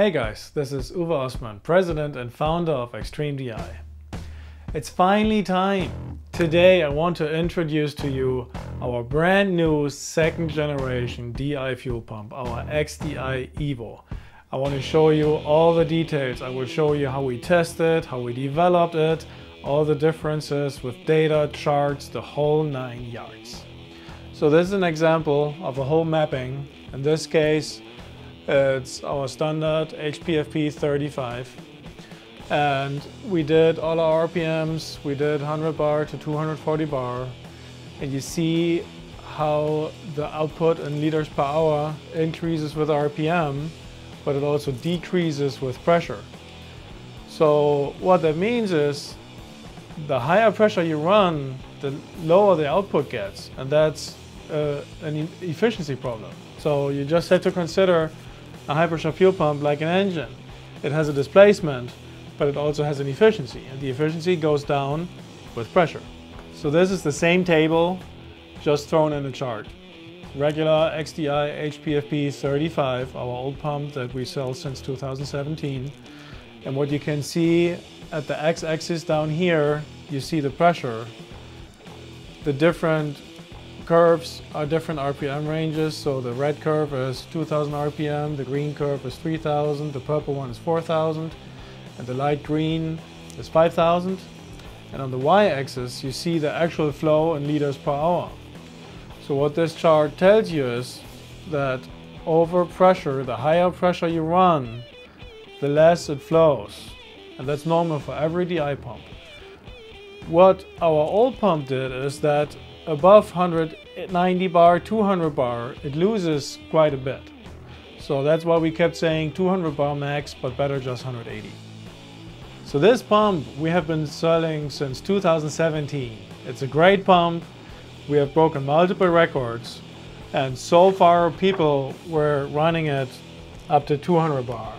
Hey guys, this is Uwe Osman, president and founder of Xtreme DI. It's finally time. Today I want to introduce to you our brand new second generation DI fuel pump, our XDI Evo. I want to show you all the details. I will show you how we tested, it, how we developed it, all the differences with data, charts, the whole nine yards. So this is an example of a whole mapping. In this case, it's our standard HPFP 35. And we did all our RPMs, we did 100 bar to 240 bar. And you see how the output in liters per hour increases with RPM, but it also decreases with pressure. So what that means is the higher pressure you run, the lower the output gets. And that's uh, an efficiency problem. So you just have to consider a high pressure fuel pump like an engine. It has a displacement, but it also has an efficiency, and the efficiency goes down with pressure. So this is the same table, just thrown in a chart. Regular XDI HPFP 35, our old pump that we sell since 2017. And what you can see at the x-axis down here, you see the pressure. The different curves are different RPM ranges. So the red curve is 2000 RPM, the green curve is 3000, the purple one is 4000, and the light green is 5000. And on the y-axis, you see the actual flow in liters per hour. So what this chart tells you is that over pressure, the higher pressure you run, the less it flows. And that's normal for every DI pump. What our old pump did is that above 190 bar, 200 bar, it loses quite a bit. So that's why we kept saying 200 bar max, but better just 180. So this pump we have been selling since 2017. It's a great pump. We have broken multiple records and so far people were running it up to 200 bar.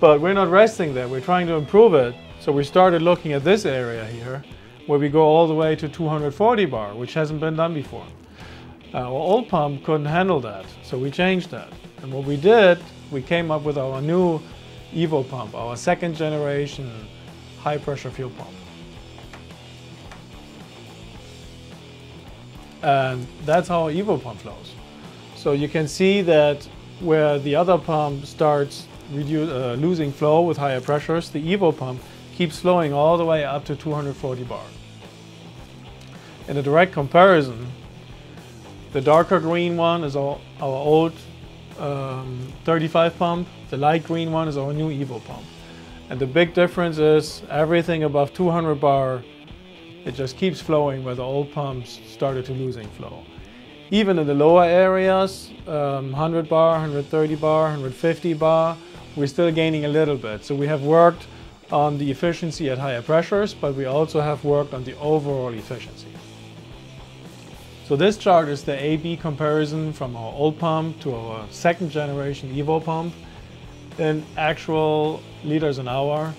But we're not resting there, we're trying to improve it. So we started looking at this area here where we go all the way to 240 bar, which hasn't been done before. Our old pump couldn't handle that, so we changed that. And what we did, we came up with our new Evo pump, our second generation high pressure fuel pump. And that's how our Evo pump flows. So you can see that where the other pump starts uh, losing flow with higher pressures, the Evo pump keeps flowing all the way up to 240 bar. In a direct comparison, the darker green one is our, our old um, 35 pump, the light green one is our new Evo pump. And the big difference is everything above 200 bar, it just keeps flowing where the old pumps started to losing flow. Even in the lower areas, um, 100 bar, 130 bar, 150 bar, we're still gaining a little bit. So we have worked on the efficiency at higher pressures, but we also have worked on the overall efficiency. So this chart is the A-B comparison from our old pump to our second generation Evo pump in actual liters an hour.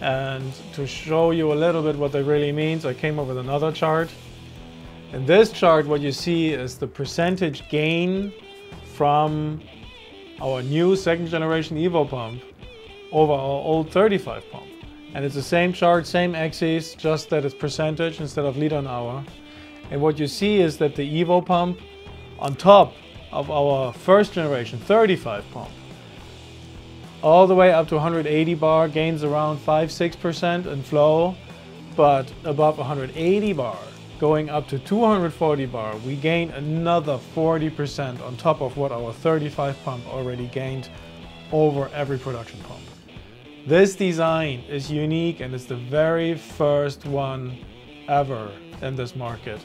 And to show you a little bit what that really means, I came up with another chart. In this chart, what you see is the percentage gain from our new second generation Evo pump over our old 35 pump. And it's the same chart, same axis, just that it's percentage instead of liter an hour. And what you see is that the Evo pump on top of our first generation 35 pump all the way up to 180 bar gains around 5-6% in flow but above 180 bar going up to 240 bar we gain another 40% on top of what our 35 pump already gained over every production pump. This design is unique and it's the very first one ever in this market.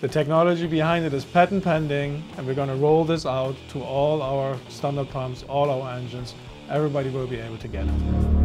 The technology behind it is patent pending and we're going to roll this out to all our standard pumps, all our engines. Everybody will be able to get it.